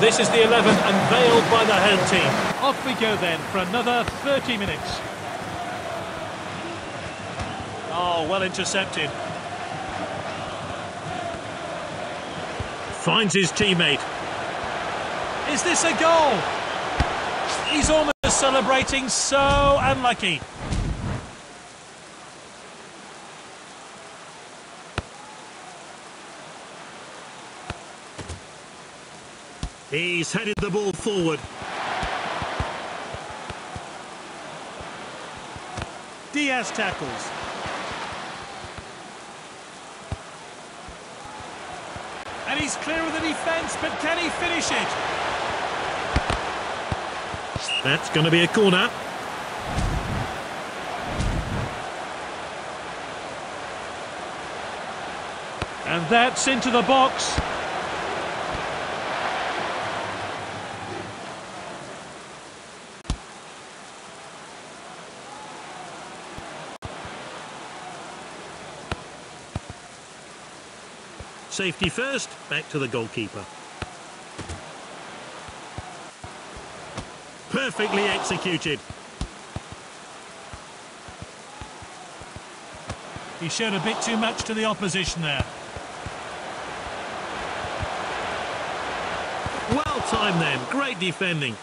This is the 11 unveiled by the home team. Off we go then for another 30 minutes. Oh, well intercepted. Finds his teammate. Is this a goal? He's almost celebrating, so unlucky. He's headed the ball forward. Diaz tackles. And he's clear of the defence, but can he finish it? That's going to be a corner. And that's into the box. Safety first, back to the goalkeeper. Perfectly executed. He showed a bit too much to the opposition there. Well timed then, great defending.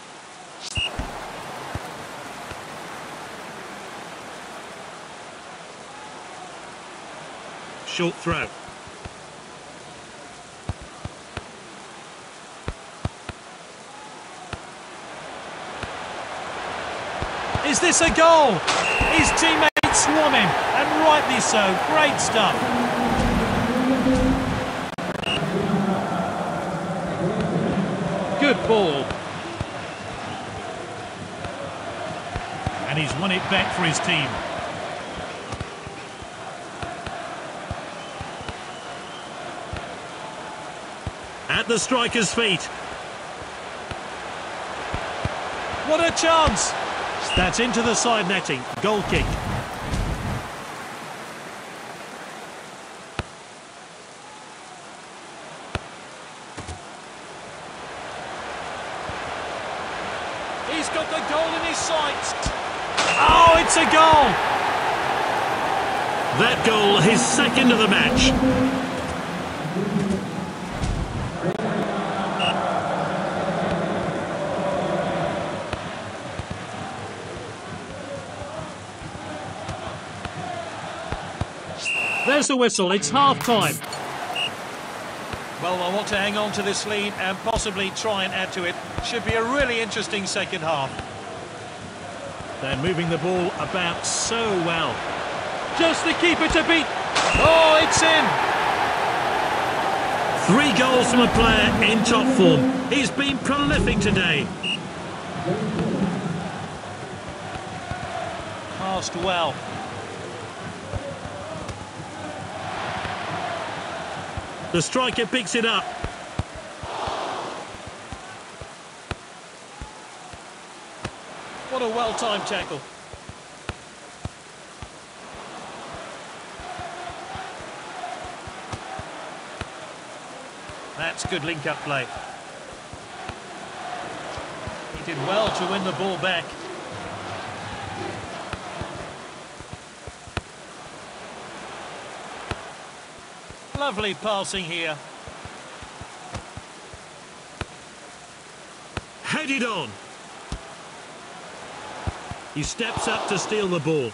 Short throw. Is this a goal? His teammates swarm him, and rightly so. Great stuff. Good ball. And he's won it back for his team. At the striker's feet. What a chance! That's into the side netting. Goal kick. He's got the goal in his sights. Oh, it's a goal! That goal, his second of the match. There's the whistle. It's half time. Well, I want to hang on to this lead and possibly try and add to it. Should be a really interesting second half. They're moving the ball about so well. Just the keeper to beat. Oh, it's in. Three goals from a player in top form. He's been prolific today. Passed well. The striker picks it up. What a well-timed tackle. That's good link-up play. He did well to win the ball back. Lovely passing here. Headed on. He steps up to steal the ball.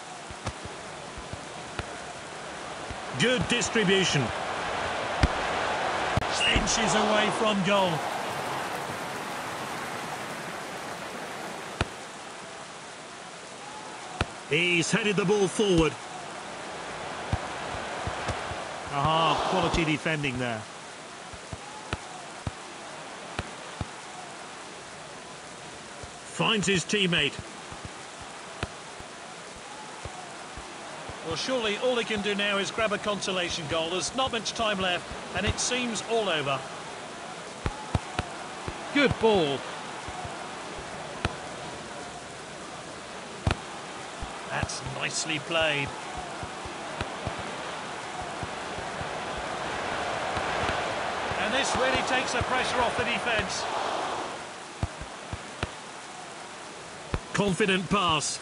Good distribution. Inches away from goal. He's headed the ball forward. Quality defending there. Finds his teammate. Well, surely all he can do now is grab a consolation goal. There's not much time left, and it seems all over. Good ball. That's nicely played. Really takes the pressure off the defence. Confident pass.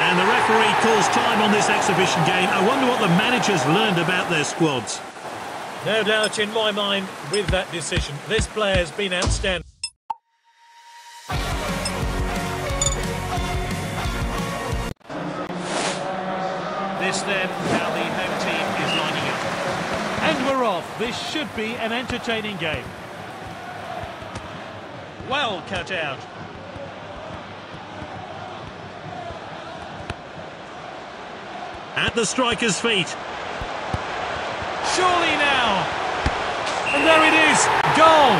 And the referee calls time on this exhibition game. I wonder what the managers learned about their squads. No doubt in my mind with that decision. This player has been outstanding. This then how the home team is lining up. And we're off. This should be an entertaining game. Well cut out. At the striker's feet. Surely now. And there it is. Goal.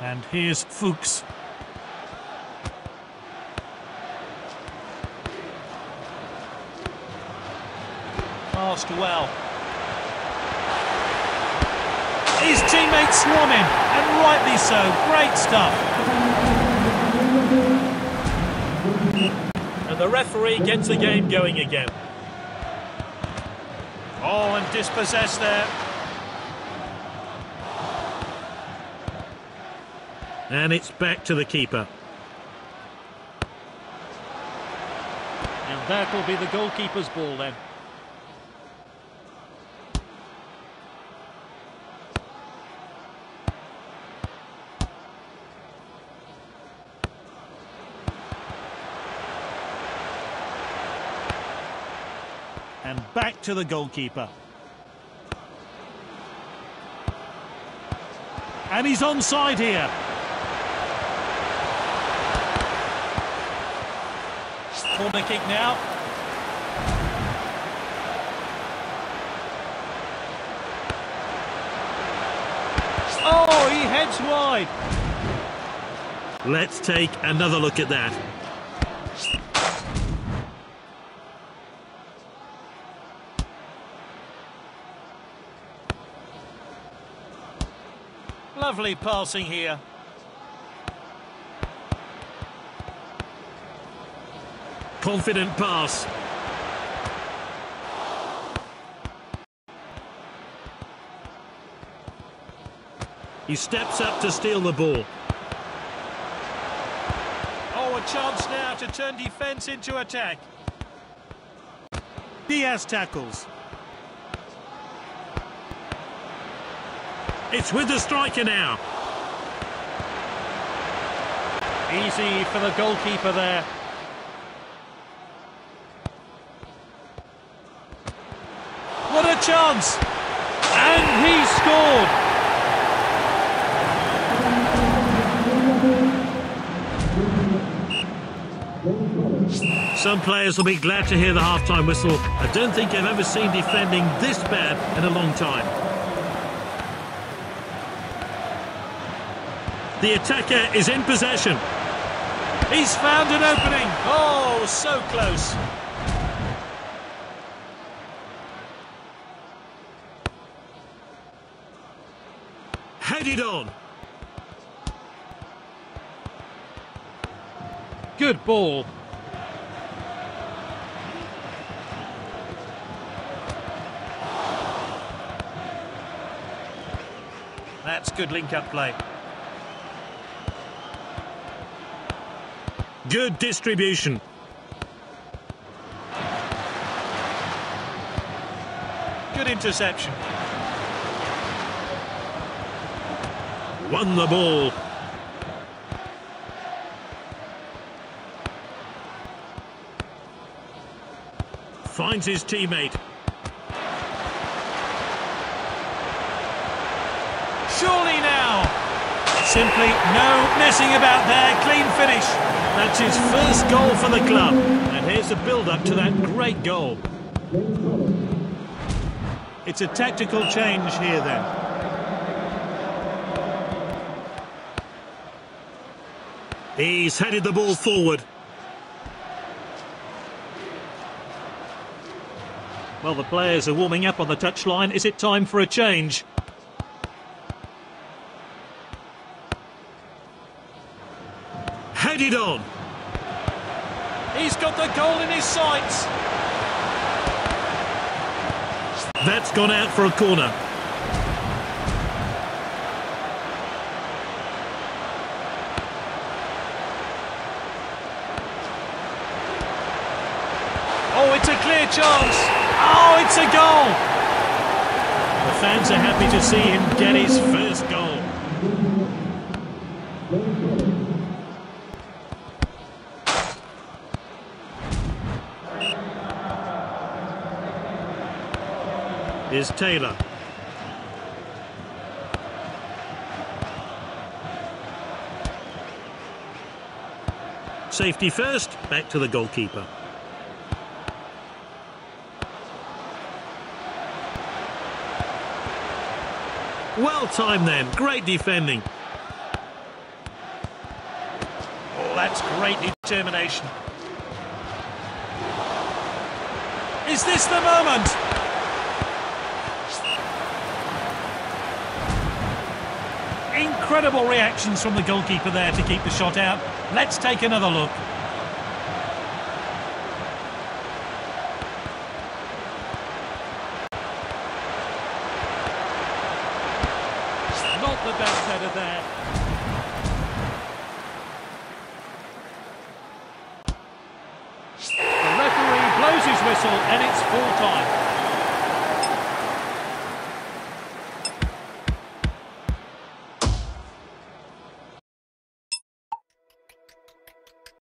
And here's Fuchs. Passed well. His teammates swarm him, and rightly so. Great stuff. And the referee gets the game going again. Oh, and dispossessed there. And it's back to the keeper. And that will be the goalkeeper's ball then. And back to the goalkeeper. And he's onside here. Corner kick now. Oh, he heads wide. Let's take another look at that. Lovely passing here. Confident pass. He steps up to steal the ball. Oh, a chance now to turn defence into attack. Diaz tackles. It's with the striker now. Easy for the goalkeeper there. What a chance! And he scored! Some players will be glad to hear the half-time whistle. I don't think I've ever seen defending this bad in a long time. The attacker is in possession. He's found an opening. Oh, so close. Headed on. Good ball. That's good link-up play. Good distribution. Good interception. Won the ball. Finds his teammate. Surely now. Simply no messing about there. Clean finish. That's his first goal for the club. And here's the build-up to that great goal. It's a tactical change here then. He's headed the ball forward. Well, the players are warming up on the touchline. Is it time for a change? It on. He's got the goal in his sights. That's gone out for a corner. Oh, it's a clear chance. Oh, it's a goal. The fans are happy to see him get his first goal. Is Taylor. Safety first, back to the goalkeeper. Well timed then, great defending. Oh, that's great determination. Is this the moment? Incredible reactions from the goalkeeper there to keep the shot out. Let's take another look. Not the best header there.